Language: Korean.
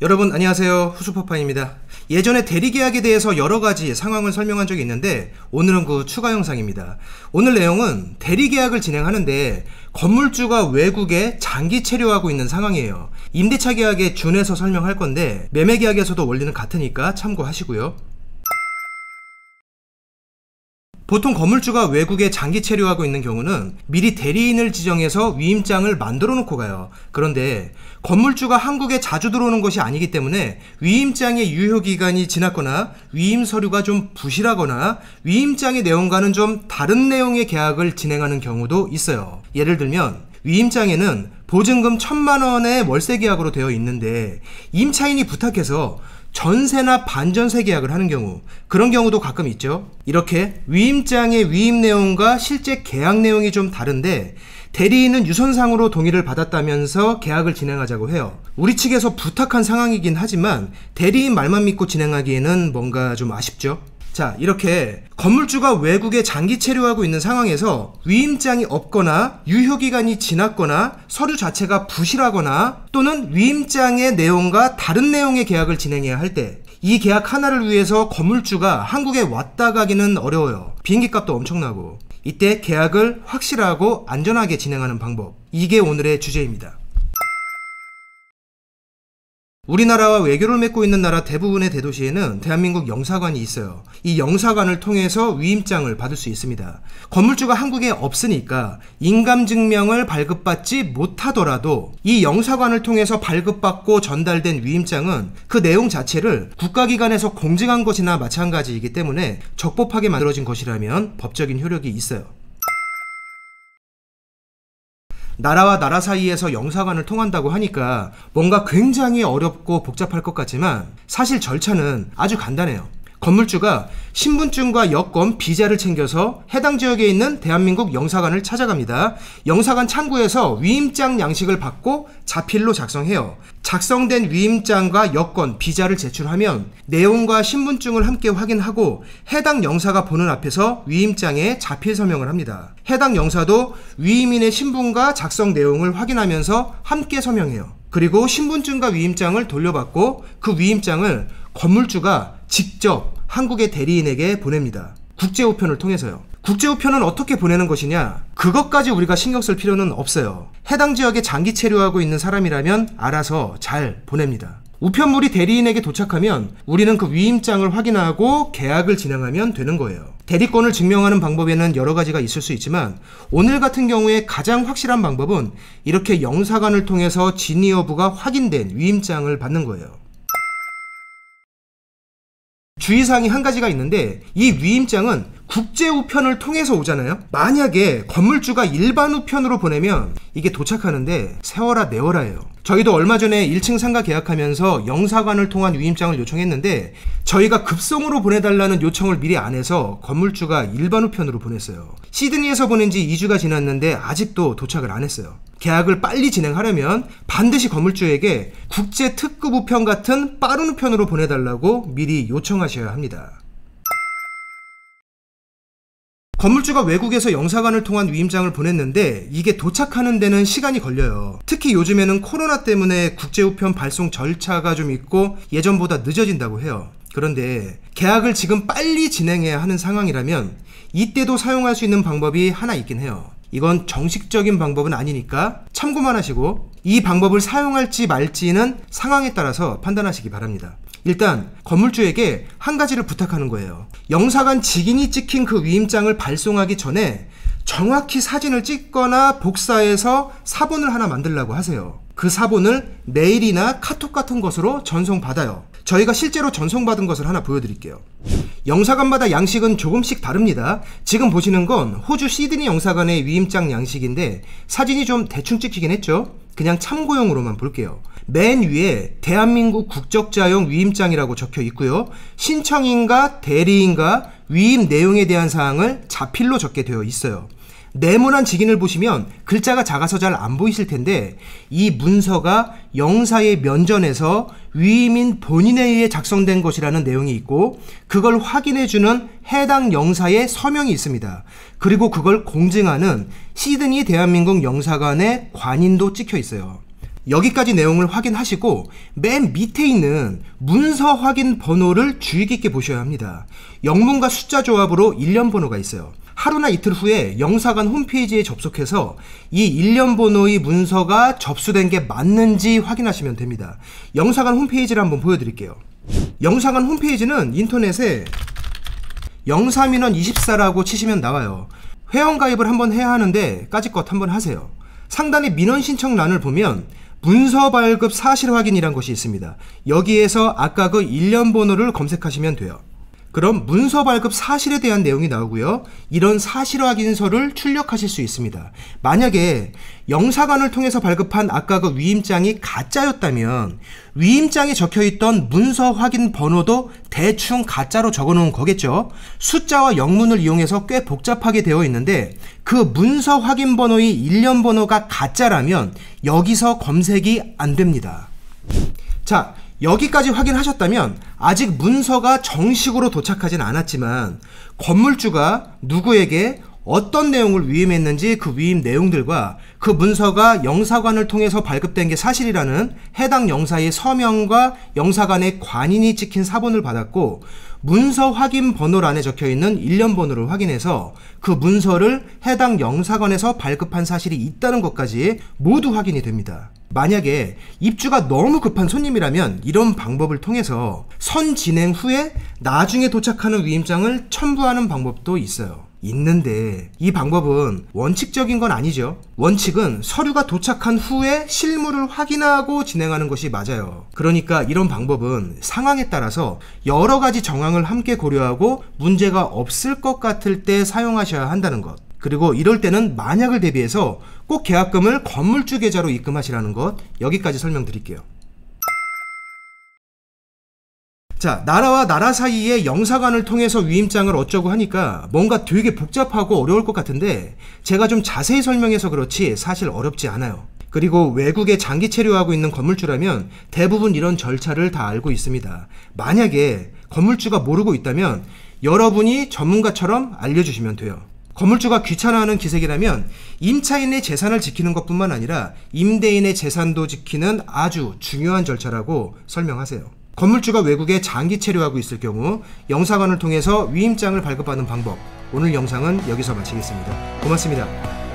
여러분 안녕하세요. 후수파파입니다. 예전에 대리계약에 대해서 여러가지 상황을 설명한 적이 있는데 오늘은 그 추가 영상입니다. 오늘 내용은 대리계약을 진행하는데 건물주가 외국에 장기 체류하고 있는 상황이에요. 임대차 계약에 준해서 설명할 건데 매매계약에서도 원리는 같으니까 참고하시고요 보통 건물주가 외국에 장기 체류하고 있는 경우는 미리 대리인을 지정해서 위임장을 만들어 놓고 가요. 그런데 건물주가 한국에 자주 들어오는 것이 아니기 때문에 위임장의 유효 기간이 지났거나 위임 서류가 좀 부실하거나 위임장의 내용과는 좀 다른 내용의 계약을 진행하는 경우도 있어요. 예를 들면 위임장에는 보증금 천만 원의 월세 계약으로 되어 있는데 임차인이 부탁해서 전세나 반전세 계약을 하는 경우 그런 경우도 가끔 있죠. 이렇게 위임장의 위임 내용과 실제 계약 내용이 좀 다른데 대리인은 유선상으로 동의를 받았다면서 계약을 진행하자고 해요. 우리 측에서 부탁한 상황이긴 하지만 대리인 말만 믿고 진행하기에는 뭔가 좀 아쉽죠. 자, 이렇게 건물주가 외국에 장기 체류하고 있는 상황에서 위임장이 없거나 유효기간이 지났거나 서류 자체가 부실하거나 또는 위임장의 내용과 다른 내용의 계약을 진행해야 할 때 이 계약 하나를 위해서 건물주가 한국에 왔다 가기는 어려워요. 비행기 값도 엄청나고. 이때 계약을 확실하고 안전하게 진행하는 방법. 이게 오늘의 주제입니다. 우리나라와 외교를 맺고 있는 나라 대부분의 대도시에는 대한민국 영사관이 있어요. 이 영사관을 통해서 위임장을 받을 수 있습니다. 건물주가 한국에 없으니까 인감증명을 발급받지 못하더라도 이 영사관을 통해서 발급받고 전달된 위임장은 그 내용 자체를 국가기관에서 공증한 것이나 마찬가지이기 때문에 적법하게 만들어진 것이라면 법적인 효력이 있어요. 나라와 나라 사이에서 영사관을 통한다고 하니까 뭔가 굉장히 어렵고 복잡할 것 같지만 사실 절차는 아주 간단해요. 건물주가 신분증과 여권, 비자를 챙겨서 해당 지역에 있는 대한민국 영사관을 찾아갑니다. 영사관 창구에서 위임장 양식을 받고 자필로 작성해요. 작성된 위임장과 여권, 비자를 제출하면 내용과 신분증을 함께 확인하고 해당 영사가 보는 앞에서 위임장에 자필 서명을 합니다. 해당 영사도 위임인의 신분과 작성 내용을 확인하면서 함께 서명해요. 그리고 신분증과 위임장을 돌려받고 그 위임장을 건물주가 직접 한국의 대리인에게 보냅니다. 국제우편을 통해서요. 국제우편은 어떻게 보내는 것이냐? 그것까지 우리가 신경 쓸 필요는 없어요. 해당 지역에 장기 체류하고 있는 사람이라면 알아서 잘 보냅니다. 우편물이 대리인에게 도착하면 우리는 그 위임장을 확인하고 계약을 진행하면 되는 거예요. 대리권을 증명하는 방법에는 여러 가지가 있을 수 있지만 오늘 같은 경우에 가장 확실한 방법은 이렇게 영사관을 통해서 진위 여부가 확인된 위임장을 받는 거예요. 주의사항이 한 가지가 있는데 이 위임장은 국제 우편을 통해서 오잖아요. 만약에 건물주가 일반 우편으로 보내면 이게 도착하는데 세워라 내워라예요. 저희도 얼마 전에 1층 상가 계약하면서 영사관을 통한 위임장을 요청했는데 저희가 급송으로 보내달라는 요청을 미리 안 해서 건물주가 일반 우편으로 보냈어요. 시드니에서 보낸 지 2주가 지났는데 아직도 도착을 안 했어요. 계약을 빨리 진행하려면 반드시 건물주에게 국제 특급 우편 같은 빠른 우편으로 보내달라고 미리 요청하셔야 합니다. 건물주가 외국에서 영사관을 통한 위임장을 보냈는데 이게 도착하는 데는 시간이 걸려요. 특히 요즘에는 코로나 때문에 국제우편 발송 절차가 좀 있고 예전보다 늦어진다고 해요. 그런데 계약을 지금 빨리 진행해야 하는 상황이라면 이때도 사용할 수 있는 방법이 하나 있긴 해요. 이건 정식적인 방법은 아니니까 참고만 하시고 이 방법을 사용할지 말지는 상황에 따라서 판단하시기 바랍니다. 일단 건물주에게 한 가지를 부탁하는 거예요. 영사관 직인이 찍힌 그 위임장을 발송하기 전에 정확히 사진을 찍거나 복사해서 사본을 하나 만들라고 하세요. 그 사본을 메일이나 카톡 같은 것으로 전송받아요. 저희가 실제로 전송받은 것을 하나 보여드릴게요. 영사관마다 양식은 조금씩 다릅니다. 지금 보시는 건 호주 시드니 영사관의 위임장 양식인데 사진이 좀 대충 찍히긴 했죠. 그냥 참고용으로만 볼게요. 맨 위에 대한민국 국적자용 위임장이라고 적혀 있고요. 신청인과 대리인과 위임 내용에 대한 사항을 자필로 적게 되어 있어요. 네모난 직인을 보시면 글자가 작아서 잘 안 보이실 텐데 이 문서가 영사의 면전에서 위임인 본인에 의해 작성된 것이라는 내용이 있고 그걸 확인해주는 해당 영사의 서명이 있습니다. 그리고 그걸 공증하는 시드니 대한민국 영사관의 관인도 찍혀 있어요. 여기까지 내용을 확인하시고 맨 밑에 있는 문서 확인 번호를 주의 깊게 보셔야 합니다. 영문과 숫자 조합으로 일련 번호가 있어요. 하루나 이틀 후에 영사관 홈페이지에 접속해서 이 일련 번호의 문서가 접수된 게 맞는지 확인하시면 됩니다. 영사관 홈페이지를 한번 보여드릴게요. 영사관 홈페이지는 인터넷에 영사민원 24라고 치시면 나와요. 회원 가입을 한번 해야 하는데 까짓것 한번 하세요. 상단의 민원 신청란을 보면 문서 발급 사실 확인이란 것이 있습니다. 여기에서 아까 그 일련 번호를 검색하시면 돼요. 그럼 문서 발급 사실에 대한 내용이 나오고요. 이런 사실 확인서를 출력하실 수 있습니다. 만약에 영사관을 통해서 발급한 아까 그 위임장이 가짜였다면 위임장에 적혀 있던 문서 확인 번호도 대충 가짜로 적어 놓은 거겠죠. 숫자와 영문을 이용해서 꽤 복잡하게 되어 있는데 그 문서 확인 번호의 일련 번호가 가짜라면 여기서 검색이 안 됩니다. 자, 여기까지 확인하셨다면 아직 문서가 정식으로 도착하진 않았지만 건물주가 누구에게 어떤 내용을 위임했는지 그 위임 내용들과 그 문서가 영사관을 통해서 발급된 게 사실이라는 해당 영사의 서명과 영사관의 관인이 찍힌 사본을 받았고 문서 확인 번호란에 적혀 있는 일련 번호를 확인해서 그 문서를 해당 영사관에서 발급한 사실이 있다는 것까지 모두 확인이 됩니다. 만약에 입주가 너무 급한 손님이라면 이런 방법을 통해서 선 진행 후에 나중에 도착하는 위임장을 첨부하는 방법도 있어요. 있는데 이 방법은 원칙적인 건 아니죠. 원칙은 서류가 도착한 후에 실물을 확인하고 진행하는 것이 맞아요. 그러니까 이런 방법은 상황에 따라서 여러 가지 정황을 함께 고려하고 문제가 없을 것 같을 때 사용하셔야 한다는 것. 그리고 이럴 때는 만약을 대비해서 꼭 계약금을 건물주 계좌로 입금하시라는 것 여기까지 설명드릴게요. 자, 나라와 나라 사이에 영사관을 통해서 위임장을 어쩌고 하니까 뭔가 되게 복잡하고 어려울 것 같은데 제가 좀 자세히 설명해서 그렇지 사실 어렵지 않아요. 그리고 외국에 장기 체류하고 있는 건물주라면 대부분 이런 절차를 다 알고 있습니다. 만약에 건물주가 모르고 있다면 여러분이 전문가처럼 알려주시면 돼요. 건물주가 귀찮아하는 기색이라면 임차인의 재산을 지키는 것뿐만 아니라 임대인의 재산도 지키는 아주 중요한 절차라고 설명하세요. 건물주가 외국에 장기 체류하고 있을 경우 영사관을 통해서 위임장을 발급하는 방법 오늘 영상은 여기서 마치겠습니다. 고맙습니다.